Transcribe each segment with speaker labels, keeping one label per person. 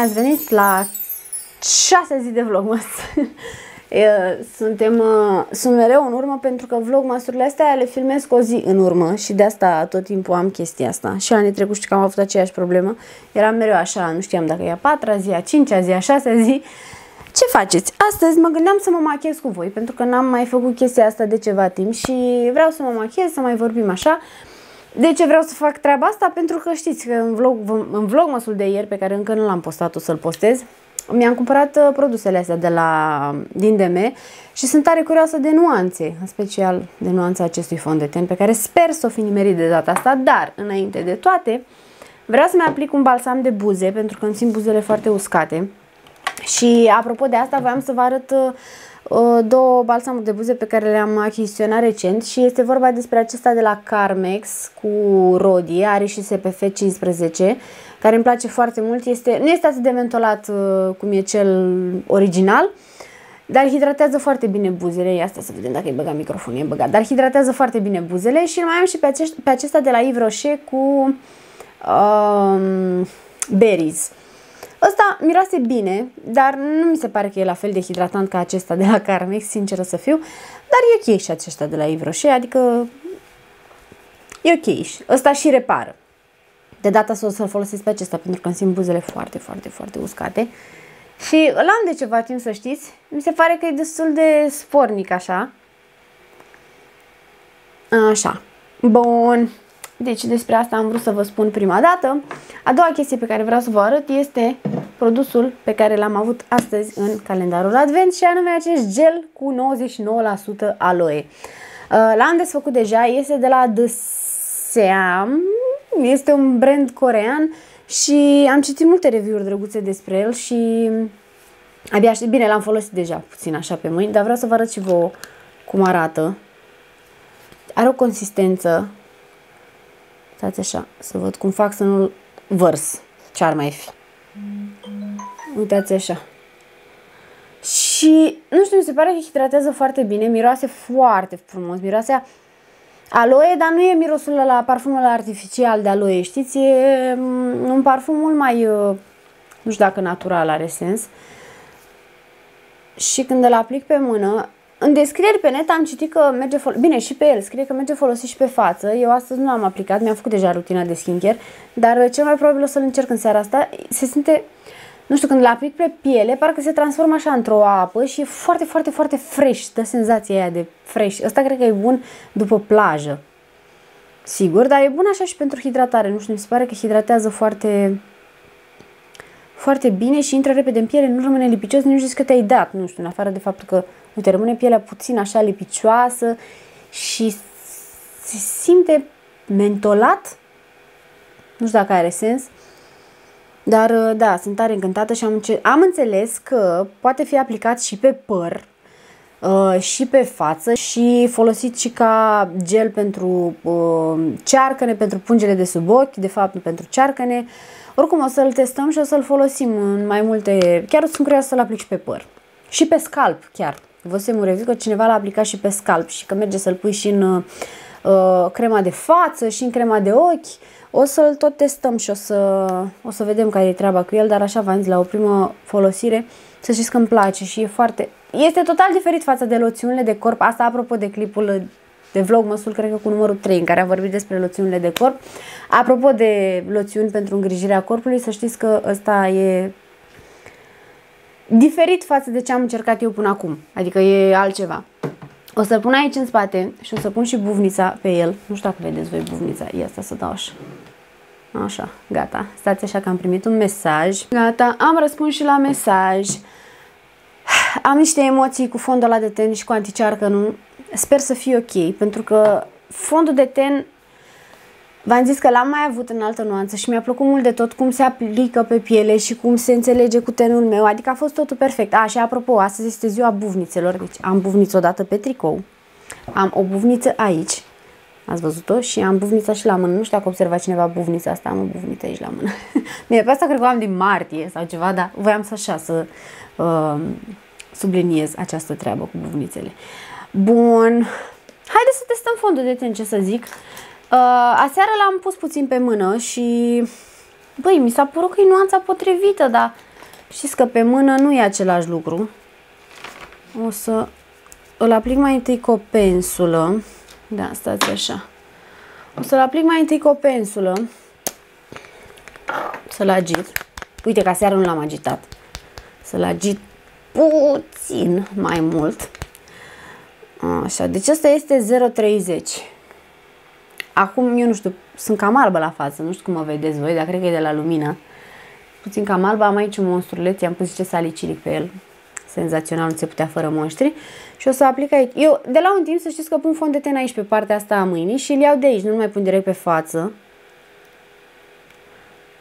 Speaker 1: ați venit la șase zi de vlogmas. Suntem, sunt mereu în urmă pentru că vlogmasurile astea le filmez cu o zi în urmă și de asta tot timpul am chestia asta. Și anii trecuți că am avut aceeași problemă. Eram mereu așa, nu știam dacă e a patra zi, a cincea zi, a șasea zi. Ce faceți? Astăzi mă gândeam să mă machez cu voi pentru că n-am mai făcut chestia asta de ceva timp și vreau să mă machez, să mai vorbim așa. De ce vreau să fac treaba asta? Pentru că știți că în, vlog, în vlogmasul de ieri, pe care încă nu l-am postat, o să-l postez, mi-am cumpărat uh, produsele astea de la, din DM și sunt tare curioasă de nuanțe, în special de nuanța acestui fond de ten, pe care sper să o fi nimerit de data asta, dar înainte de toate, vreau să-mi aplic un balsam de buze, pentru că îmi simt buzele foarte uscate. Și apropo de asta, voiam să vă arăt uh, Uh, două balsamuri de buze pe care le-am achiziționat recent și este vorba despre acesta de la Carmex cu Rodi, are și SPF 15, care îmi place foarte mult. Este, nu este atât de mentolat uh, cum e cel original, dar hidratează foarte bine buzele. Ia asta să vedem dacă e băgat microfonul, e băgat. Dar hidratează foarte bine buzele și mai am și pe, acești, pe acesta de la Yves Rocher cu um, berries. Ăsta miroase bine, dar nu mi se pare că e la fel de hidratant ca acesta de la Carmex, sinceră să fiu, dar e ok și acesta de la Yves Rocher, adică e ok. Ăsta și repară. De data să o să-l folosesc pe acesta pentru că îmi simt buzele foarte, foarte, foarte uscate. Și îl am de ceva timp să știți. Mi se pare că e destul de spornic așa. Așa. Bun. Deci despre asta am vrut să vă spun prima dată. A doua chestie pe care vreau să vă arăt este produsul pe care l-am avut astăzi în calendarul Advent și anume acest gel cu 99% aloe. Uh, l-am desfăcut deja, este de la The Seam, este un brand corean și am citit multe review-uri drăguțe despre el și abia știu, bine, l-am folosit deja puțin așa pe mâini, dar vreau să vă arăt și vouă cum arată. Are o consistență Stați așa, să văd cum fac să nu-l vărs. Ce ar mai fi? Uitați așa. Și, nu știu, mi se pare că hidratează foarte bine, miroase foarte frumos, miroase aloe, dar nu e mirosul la parfumul artificial de aloe, știți? E mm, un parfum mult mai, uh, nu știu dacă natural are sens. Și când îl aplic pe mână, în descrieri pe net am citit că merge, bine și pe el, scrie că merge folosit și pe față. Eu astăzi nu am aplicat, mi-am făcut deja rutina de skincare, dar cel mai probabil o să-l încerc în seara asta. Se simte, nu știu, când l aplic pe piele, parcă se transformă așa într-o apă și e foarte, foarte, foarte fresh, dă senzația aia de fresh. Asta cred că e bun după plajă. Sigur, dar e bun așa și pentru hidratare. Nu știu, mi se pare că hidratează foarte foarte bine și intră repede în piele, nu rămâne lipicios, nu știu că te-ai dat, nu știu, în afară de faptul că Uite, rămâne pielea puțin așa lipicioasă și se simte mentolat. Nu știu dacă are sens. Dar uh, da, sunt tare încântată și am, înce- am înțeles că poate fi aplicat și pe păr uh, și pe față și folosit și ca gel pentru uh, cearcăne, pentru pungele de sub ochi, de fapt nu pentru cearcăne. Oricum o să-l testăm și o să-l folosim în mai multe... Chiar sunt curioasă să-l aplic și pe păr. Și pe scalp chiar. Văzusem un review că cineva l-a aplicat și pe scalp și că merge să-l pui și în uh, crema de față și în crema de ochi. O să-l tot testăm și o să, o să vedem care e treaba cu el, dar așa v-am zis, la o primă folosire, să știți că îmi place și e foarte... Este total diferit față de loțiunile de corp. Asta apropo de clipul de vlog măsul, cred că cu numărul 3, în care am vorbit despre loțiunile de corp. Apropo de loțiuni pentru îngrijirea corpului, să știți că ăsta e diferit față de ce am încercat eu până acum. Adică e altceva. O să pun aici în spate și o să pun și buvnița pe el. Nu știu dacă vedeți voi buvnița. Ia asta să dau așa. Așa, gata. Stați așa că am primit un mesaj. Gata, am răspuns și la mesaj. Am niște emoții cu fondul ăla de ten și cu anticearcă, nu? Sper să fie ok, pentru că fondul de ten V-am zis că l-am mai avut în altă nuanță și mi-a plăcut mult de tot cum se aplică pe piele și cum se înțelege cu tenul meu, adică a fost totul perfect. A, și apropo, astăzi este ziua buvnițelor, deci am buvniță odată pe tricou, am o buvniță aici, ați văzut-o, și am buvnița și la mână. Nu știu dacă observa cineva buvnița asta, am o buvniță aici la mână. Bine, pe asta cred că am din martie sau ceva, dar voiam să așa, să uh, subliniez această treabă cu buvnițele. Bun, haideți să testăm fondul de ten, ce să zic. Uh, aseară l-am pus puțin pe mână și, băi, mi s-a părut că e nuanța potrivită, dar Știți că pe mână nu e același lucru. O să îl aplic mai întâi cu o pensulă. Da, stați așa. O să-l aplic mai întâi cu o pensulă. Să-l agit. Uite, ca seara nu l-am agitat. Să-l agit puțin mai mult. Așa, deci asta este 0,30. Acum, eu nu știu, sunt cam albă la față, nu știu cum mă vedeți voi, dar cred că e de la lumină. Puțin cam albă, am aici un monstruleț, i-am pus zice salicilic pe el. Senzațional, nu se putea fără monștri. Și o să aplic aici. Eu, de la un timp, să știți că pun fond de ten aici pe partea asta a mâinii și îl iau de aici, nu mai pun direct pe față.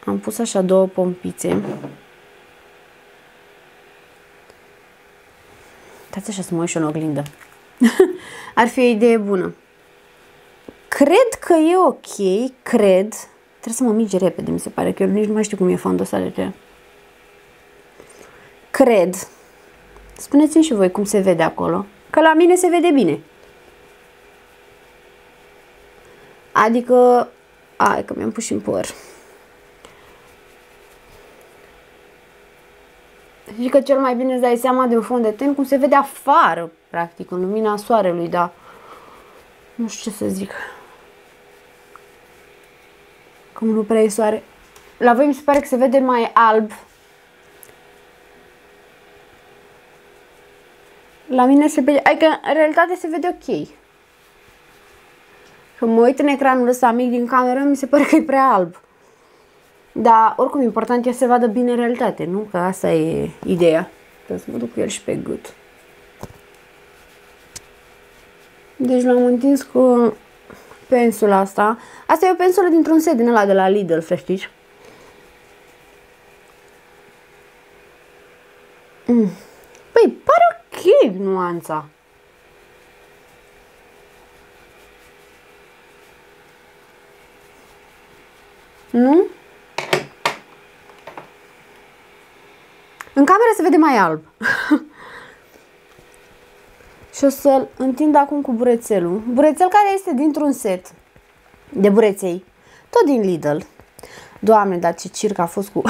Speaker 1: Am pus așa două pompițe. Dați așa să mă uit și în oglindă. Ar fi o idee bună. Cred că e ok, cred. Trebuie să mă minge repede, mi se pare că eu nici nu mai știu cum e fondul ăsta de Cred. Spuneți-mi și voi cum se vede acolo. Că la mine se vede bine. Adică, ai că mi-am pus și în păr. Și că cel mai bine îți dai seama de un fond de ten cum se vede afară, practic, în lumina soarelui, dar nu știu ce să zic. Cum nu prea e soare. La voi mi se pare că se vede mai alb. La mine se vede, adică în realitate se vede ok. Când mă uit în ecranul ăsta mic din cameră, mi se pare că e prea alb. Dar oricum important e să se vadă bine în realitate, nu? Că asta e ideea. Trebuie să mă duc cu el și pe gât. Deci l-am întins cu pensula asta. Asta e o pensulă dintr-un set din ăla de la Lidl, să știți. Mm. Păi, pare ok nuanța. Nu? În cameră se vede mai alb. și o să-l întind acum cu burețelul. Burețel care este dintr-un set de bureței. Tot din Lidl. Doamne, dar ce circ a fost cu...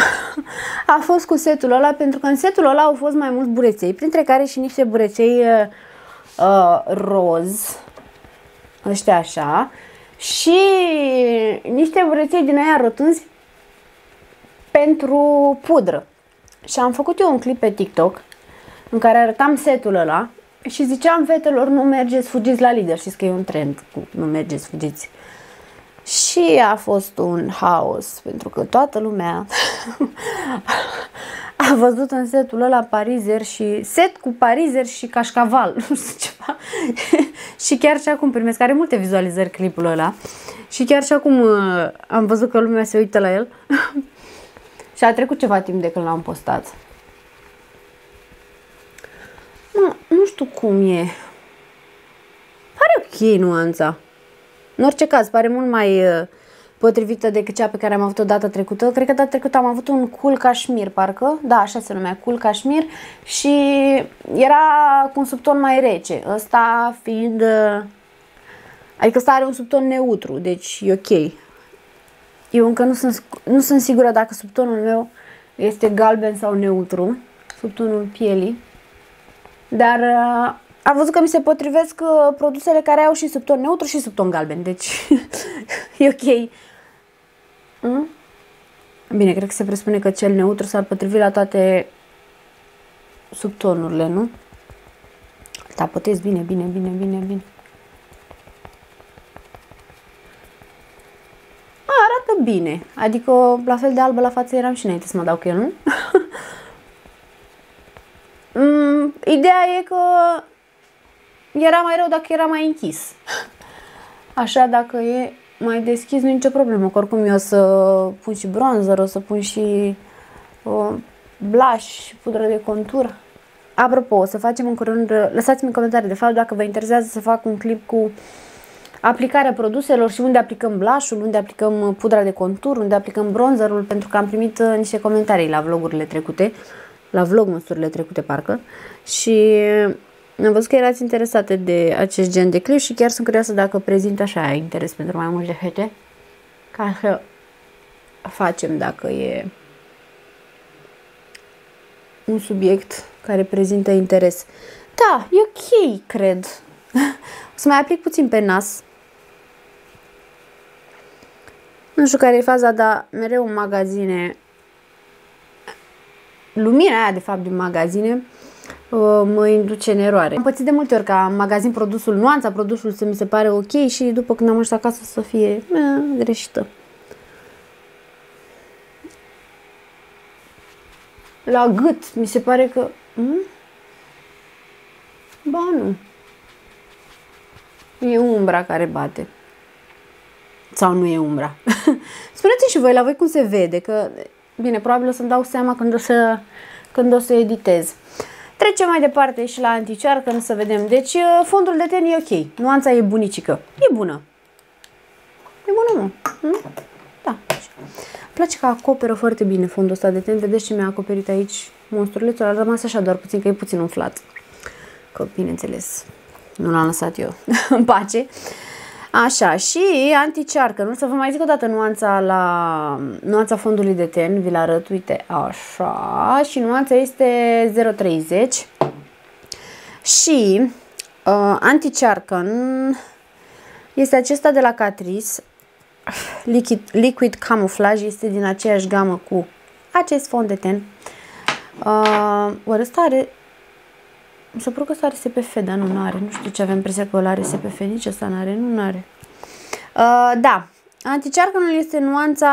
Speaker 1: a fost cu setul ăla, pentru că în setul ăla au fost mai mulți bureței, printre care și niște bureței uh, uh, roz, ăștia așa, și niște bureței din aia rotunzi pentru pudră. Și am făcut eu un clip pe TikTok în care arătam setul ăla și ziceam fetelor nu mergeți, fugiți la lider. Știți că e un trend cu nu mergeți, fugiți. Și a fost un haos, pentru că toată lumea a văzut în setul ăla parizer și set cu parizer și cașcaval, nu știu ceva. și chiar și acum primesc, are multe vizualizări clipul ăla. Și chiar și acum uh, am văzut că lumea se uită la el. Și a trecut ceva timp de când l-am postat. Nu, nu știu cum e. Pare ok nuanța. În orice caz, pare mult mai uh, potrivită decât cea pe care am avut-o data trecută. Cred că data trecută am avut un cool cașmir, parcă. Da, așa se numea, cool cașmir. Și era cu un subton mai rece. Ăsta fiind... Uh, adică ăsta are un subton neutru, deci e ok. Eu încă nu sunt, nu sunt sigură dacă subtonul meu este galben sau neutru, subtonul pielii, dar uh, am văzut că mi se potrivesc uh, produsele care au și subton neutru și subton galben, deci e ok. Mm? Bine, cred că se presupune că cel neutru s-ar potrivi la toate subtonurile, nu? Tapotez bine, bine, bine, bine, bine. arată bine. Adică la fel de albă la față eram și înainte să mă dau cu el, nu? mm, ideea e că era mai rău dacă era mai închis. Așa, dacă e mai deschis, nu e nicio problemă. Că oricum eu o să pun și bronzer, o să pun și uh, blush, pudră de contur. Apropo, o să facem în curând, lăsați-mi în comentarii de fapt dacă vă interesează să fac un clip cu aplicarea produselor și unde aplicăm blush unde aplicăm pudra de contur, unde aplicăm bronzerul, pentru că am primit uh, niște comentarii la vlogurile trecute, la vlogmusurile trecute parcă și am văzut că erați interesate de acest gen de clip și chiar sunt curioasă dacă prezint așa interes pentru mai multe fete ca să facem dacă e un subiect care prezintă interes. Da, e ok, cred. O să mai aplic puțin pe nas. Nu știu care e faza, dar mereu în magazine, lumina aia, de fapt, din magazine, uh, mă induce în eroare. Am pățit de multe ori ca în magazin produsul, nuanța produsului să mi se pare ok și după când am ajuns acasă să fie eh, greșită. La gât, mi se pare că... Hmm? Ba nu. E umbra care bate. Sau nu e umbra. Spuneți și voi la voi cum se vede, că bine, probabil o să-mi dau seama când o să, când o să editez. Trecem mai departe și la anticearcă, să vedem. Deci uh, fondul de ten e ok, nuanța e bunicică, e bună. E bună, mă. Hm? Da. Îmi place că acoperă foarte bine fondul ăsta de ten. Vedeți ce mi-a acoperit aici monstrulețul. A rămas așa doar puțin, că e puțin umflat. Că, bineînțeles, nu l-am lăsat eu în pace. Așa, și anticearcă, nu să vă mai zic o dată nuanța la nuanța fondului de ten, vi-l arăt, uite, așa, și nuanța este 030 și uh, anticearcă este acesta de la Catrice, Liquid, Liquid Camouflage, este din aceeași gamă cu acest fond de ten. Uh, ori ăsta are mi s-a părut că ăsta are SPF, dar nu are. Nu știu ce avem impresia că ăla are SPF, nici ăsta nu are, nu are. Uh, da, anticearcănul este nuanța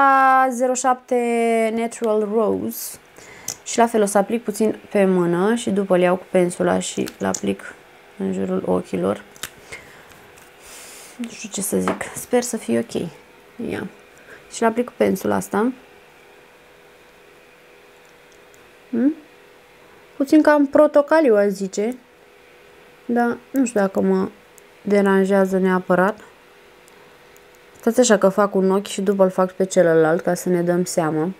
Speaker 1: 07 Natural Rose și la fel o să aplic puțin pe mână și după îl iau cu pensula și îl aplic în jurul ochilor. Nu știu ce să zic, sper să fie ok. Ia. Și îl aplic cu pensula asta. Hmm? Puțin cam protocaliu, aș zice. Dar nu știu dacă mă deranjează neapărat. Stați așa că fac un ochi și după îl fac pe celălalt ca să ne dăm seama.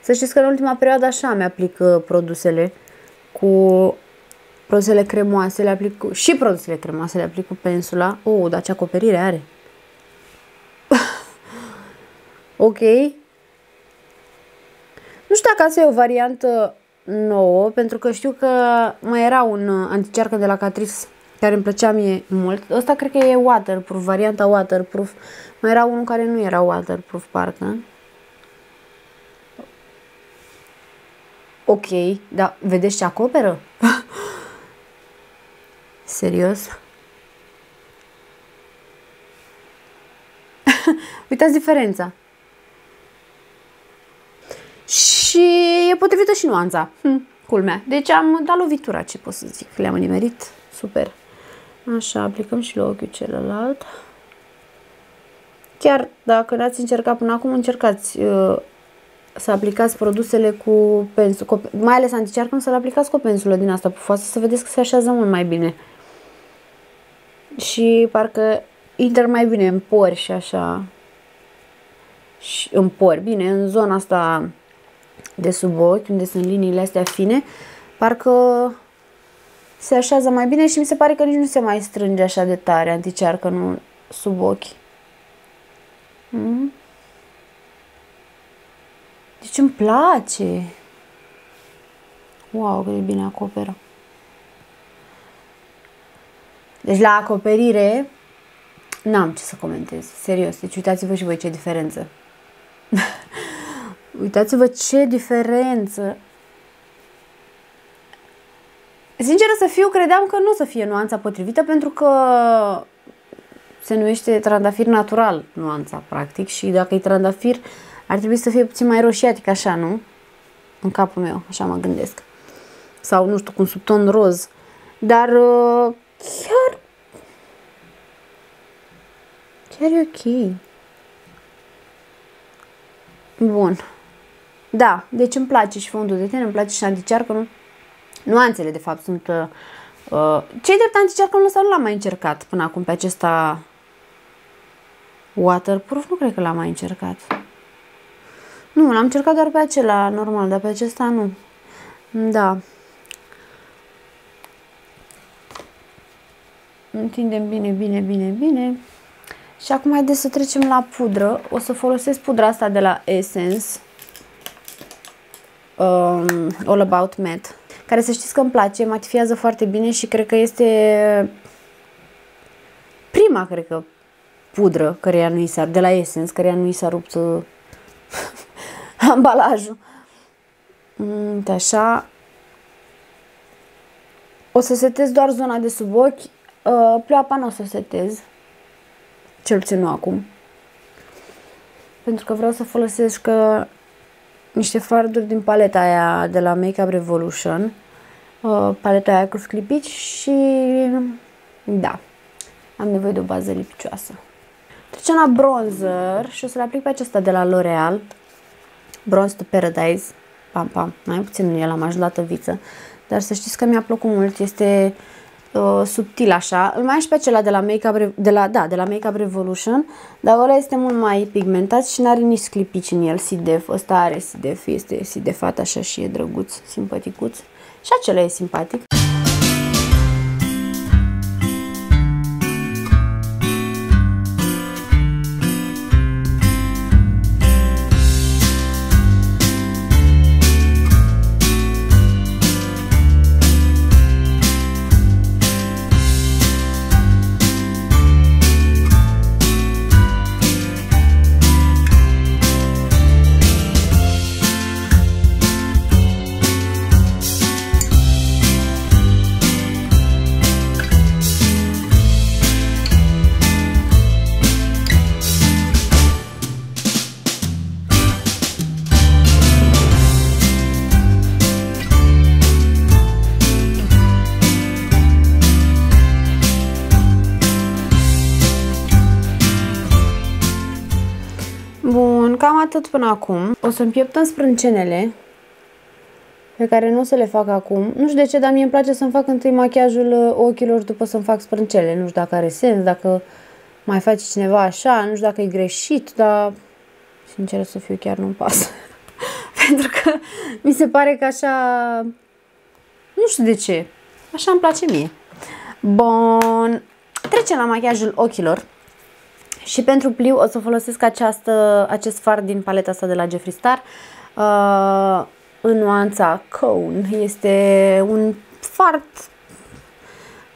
Speaker 1: Să știți că în ultima perioadă așa mi-aplic uh, produsele cu produsele cremoase, le aplic cu, și produsele cremoase le aplic cu pensula. Oh, dar ce acoperire are! ok. Nu știu dacă asta e o variantă nouă, pentru că știu că mai era un uh, anticearcă de la Catrice care îmi plăcea mie mult. Ăsta cred că e waterproof, varianta waterproof. Mai era unul care nu era waterproof, parcă. Ok, dar vedeți ce acoperă? Serios? Uitați diferența. Și e potrivită și nuanța. Hm, culmea. Deci am dat lovitura, ce pot să zic. Le-am nimerit. Super. Așa, aplicăm și la ochiul celălalt. Chiar dacă n-ați încercat până acum, încercați uh, să aplicați produsele cu pensul, mai ales anticearcăm să-l aplicați cu o pensulă din asta pufoasă, să vedeți că se așează mult mai bine. Și parcă intră mai bine în pori și așa. Și în pori, bine, în zona asta de sub ochi, unde sunt liniile astea fine, parcă se așează mai bine și mi se pare că nici nu se mai strânge așa de tare anticearcă nu sub ochi. Mm? Deci îmi place. Wow, cât de bine acoperă. Deci la acoperire n-am ce să comentez. Serios. Deci uitați-vă și voi ce diferență. Uitați-vă ce diferență. Sinceră să fiu, credeam că nu o să fie nuanța potrivită pentru că se numește trandafir natural nuanța, practic, și dacă e trandafir, ar trebui să fie puțin mai roșiatic, așa, nu? În capul meu, așa mă gândesc. Sau, nu știu, cu un subton roz. Dar uh, chiar... Chiar e ok. Bun. Da, deci îmi place și fondul de ten, îmi place și anticearcă, nu? Nuanțele, de fapt, sunt... Uh, uh cei drept anticearcă ăsta nu l-am mai încercat până acum pe acesta waterproof, nu cred că l-am mai încercat. Nu, l-am încercat doar pe acela normal, dar pe acesta nu. Da. Întindem bine, bine, bine, bine. Și acum haideți să trecem la pudră. O să folosesc pudra asta de la Essence. Um, All About Matte, care să știți că îmi place, matifiază foarte bine și cred că este prima, cred că, pudră care nu i s-a, de la Essence, care nu i s-a rupt uh, ambalajul. Mm, așa. O să setez doar zona de sub ochi. Uh, pleoapa nu o să setez. Cel puțin nu acum. Pentru că vreau să folosesc uh, niște farduri din paleta aia de la Makeup Revolution. Uh, paleta aia cu sclipici și da, am nevoie de o bază lipicioasă. Trecem la bronzer și o să le aplic pe acesta de la L'Oreal. Bronze to Paradise. Pam, pam. Mai puțin în el am ajutat viță. Dar să știți că mi-a plăcut mult. Este uh, subtil așa. Îl mai am și pe acela de la Makeup, de la, da, de la Makeup Revolution, dar ăla este mult mai pigmentat și nu are nici sclipici în el, Sidef. Ăsta are Sidef, este Sidefat așa și e drăguț, simpaticuț. Și acela e simpatic. Cam atât până acum. O să-mi pieptăm sprâncenele pe care nu o să le fac acum. Nu știu de ce, dar mie îmi place să-mi fac întâi machiajul uh, ochilor după să-mi fac sprâncele. Nu știu dacă are sens, dacă mai face cineva așa, nu știu dacă e greșit, dar sincer să fiu chiar nu-mi pasă. Pentru că mi se pare că așa... Nu știu de ce. Așa îmi place mie. Bun. Trecem la machiajul ochilor. Și pentru pliu o să folosesc această, acest far din paleta asta de la Jeffree Star uh, în nuanța Cone. Este un far,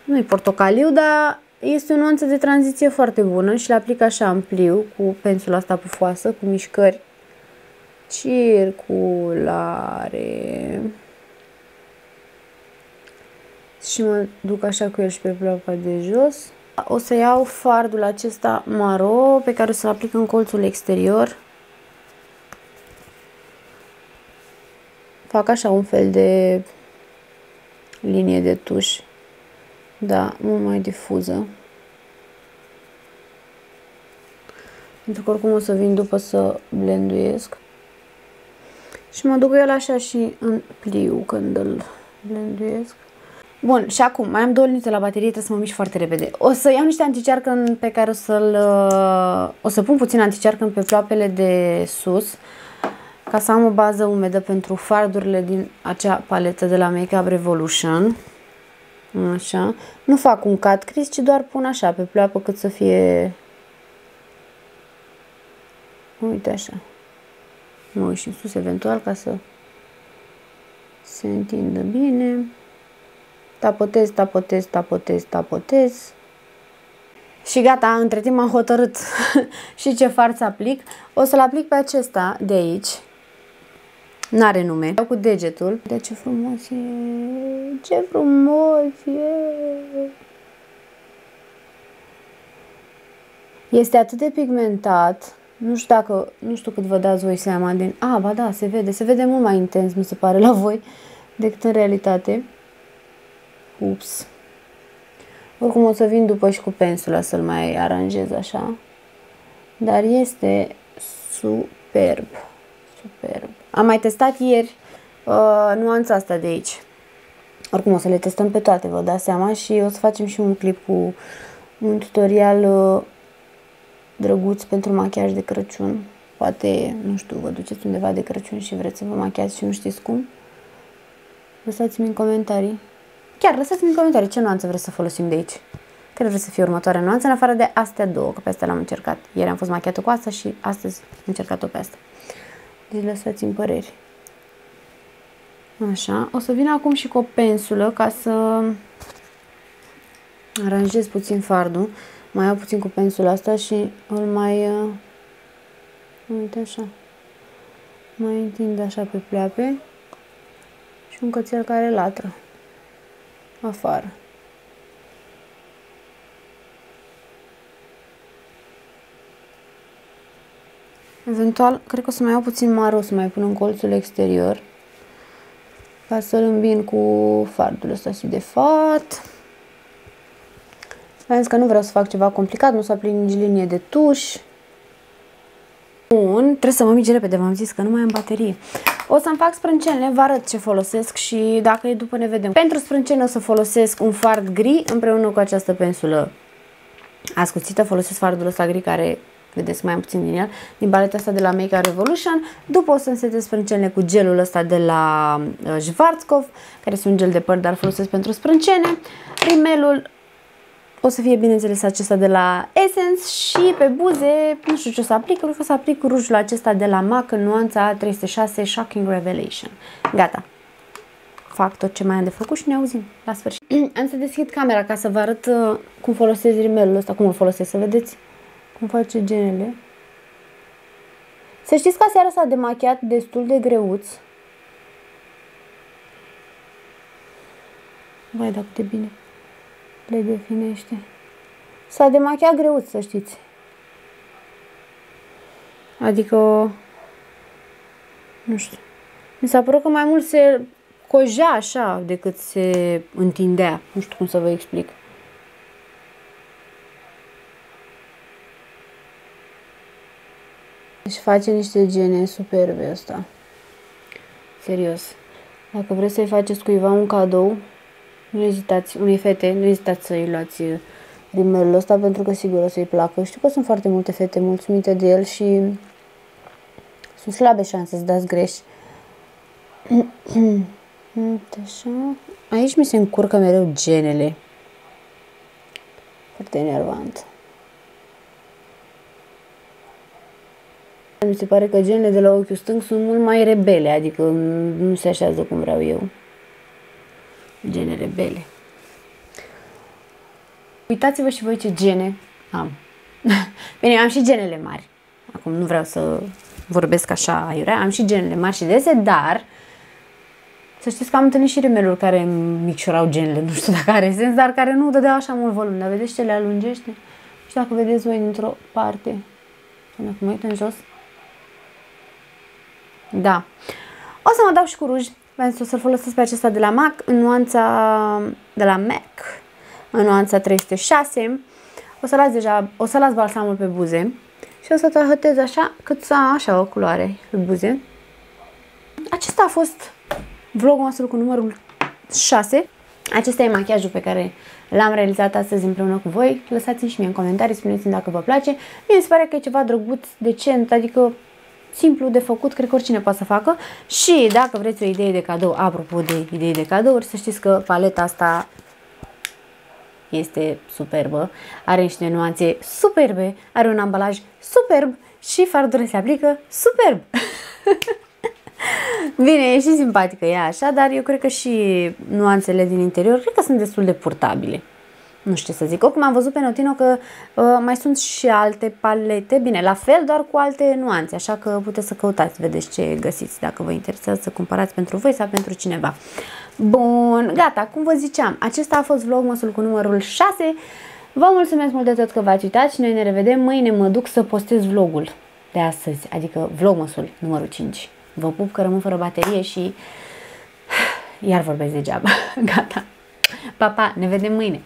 Speaker 1: nu e portocaliu, dar este o nuanță de tranziție foarte bună și le aplic așa în pliu cu pensula asta pufoasă, cu mișcări circulare. Și mă duc așa cu el și pe plapa de jos. O să iau fardul acesta maro pe care o să-l aplic în colțul exterior. Fac așa un fel de linie de tuș. Da, mult mai difuză. Pentru că oricum o să vin după să blenduiesc. Și mă duc el așa și în pliu când îl blenduiesc. Bun, și acum, mai am două minute la baterie, trebuie să mă mișc foarte repede. O să iau niște anticearcăn pe care o să-l... Uh, o să pun puțin anticearcăn pe ploapele de sus, ca să am o bază umedă pentru fardurile din acea paletă de la Makeup Revolution. Așa. Nu fac un cut crease, ci doar pun așa, pe ploapă, cât să fie... Uite așa. Mă uit și în sus, eventual, ca să se întindă bine tapotez, tapotez, tapotez, tapotez. Și gata, între timp am hotărât și ce far să aplic. O să-l aplic pe acesta de aici. N-are nume. Iau cu degetul. De ce frumos e! Ce frumos e! Este atât de pigmentat. Nu știu dacă, nu știu cât vă dați voi seama din... A, ba da, se vede. Se vede mult mai intens, mi se pare, la voi decât în realitate. Ups. Oricum o să vin după și cu pensula să-l mai aranjez așa. Dar este superb. Superb. Am mai testat ieri uh, nuanța asta de aici. Oricum o să le testăm pe toate, vă dați seama, și o să facem și un clip cu un tutorial uh, drăguț pentru machiaj de Crăciun. Poate, nu știu, vă duceți undeva de Crăciun și vreți să vă machiați și nu știți cum. Lăsați-mi în comentarii. Chiar lăsați-mi în comentarii ce nuanță vreți să folosim de aici. Care vreți să fie următoarea nuanță, în afară de astea două, că pe astea l-am încercat. Ieri am fost machiată cu asta și astăzi am încercat-o pe asta. Deci lăsați-mi păreri. Așa, o să vin acum și cu o pensulă ca să aranjez puțin fardul. Mai iau puțin cu pensula asta și îl mai... Uh, uite așa. Mai întind așa pe pleape și un cățel care latră afară. Eventual, cred că o să mai iau puțin mare, o să mai pun în colțul exterior ca să-l îmbin cu fardul ăsta și de fat. Am zis că nu vreau să fac ceva complicat, nu să aplic nici linie de tuș. Bun, trebuie să mă mici repede, v-am zis că nu mai am baterie. O să-mi fac sprâncenele, vă arăt ce folosesc și dacă e după ne vedem. Pentru sprâncene o să folosesc un fard gri împreună cu această pensulă ascuțită. Folosesc fardul ăsta gri care vedeți mai am puțin din el, din paleta asta de la Make Up Revolution. După o să însetez sprâncenele cu gelul ăsta de la uh, Schwarzkopf, care este un gel de păr, dar folosesc pentru sprâncene. Rimelul o să fie, bineînțeles, acesta de la Essence și pe buze, nu știu ce o să aplic, cred că o să aplic rujul acesta de la MAC în nuanța 306 Shocking Revelation. Gata. Fac tot ce mai am de făcut și ne auzim la sfârșit. am să deschid camera ca să vă arăt uh, cum folosesc rimelul ăsta, cum îl folosesc, să vedeți cum face genele. Să știți că seara s-a demachiat destul de greuț. Vai, dacă de bine le definește. S-a demachiat greuț, să știți. Adică, nu știu, mi s-a părut că mai mult se cojea așa decât se întindea. Nu știu cum să vă explic. Deci face niște gene superbe asta. Serios. Dacă vreți să-i faceți cuiva un cadou, nu ezitați, unei fete, nu ezitați să-i luați rimelul ăsta pentru că sigur o să-i placă. Știu că sunt foarte multe fete mulțumite de el și sunt slabe șanse să dați greș. Așa. Aici mi se încurcă mereu genele. Foarte enervant. Mi se pare că genele de la ochiul stâng sunt mult mai rebele, adică nu se așează cum vreau eu. Gene rebele. Uitați-vă și voi ce gene am. Bine, am și genele mari. Acum nu vreau să vorbesc așa aiurea, am și genele mari și dese, dar să știți că am întâlnit și rimeluri care micșorau genele, nu știu dacă are sens, dar care nu dădeau așa mult volum. Dar vedeți ce le alungește? Și dacă vedeți voi dintr-o parte, dacă mă uit în jos, da. O să mă dau și cu ruj, pentru să-l folosesc pe acesta de la MAC, în nuanța de la MAC, în nuanța 306. O să las deja, o să las balsamul pe buze și o să trahătez așa, cât să am așa o culoare pe buze. Acesta a fost vlogul nostru cu numărul 6. Acesta e machiajul pe care l-am realizat astăzi împreună cu voi. Lăsați-mi și mie în comentarii, spuneți-mi dacă vă place. Mie mi se pare că e ceva drăguț, decent, adică simplu de făcut, cred că oricine poate să facă. Și dacă vreți o idee de cadou, apropo de idei de cadouri, să știți că paleta asta este superbă, are niște nuanțe superbe, are un ambalaj superb și fardurile se aplică superb. Bine, e și simpatică ea așa, dar eu cred că și nuanțele din interior cred că sunt destul de purtabile nu știu ce să zic. Oricum am văzut pe Notino că uh, mai sunt și alte palete, bine, la fel, doar cu alte nuanțe, așa că puteți să căutați, vedeți ce găsiți, dacă vă interesează să cumpărați pentru voi sau pentru cineva. Bun, gata, cum vă ziceam, acesta a fost vlogmasul cu numărul 6. Vă mulțumesc mult de tot că v-ați uitat și noi ne revedem mâine, mă duc să postez vlogul de astăzi, adică vlogmasul numărul 5. Vă pup că rămân fără baterie și iar vorbesc degeaba. Gata. Pa, pa, ne vedem mâine.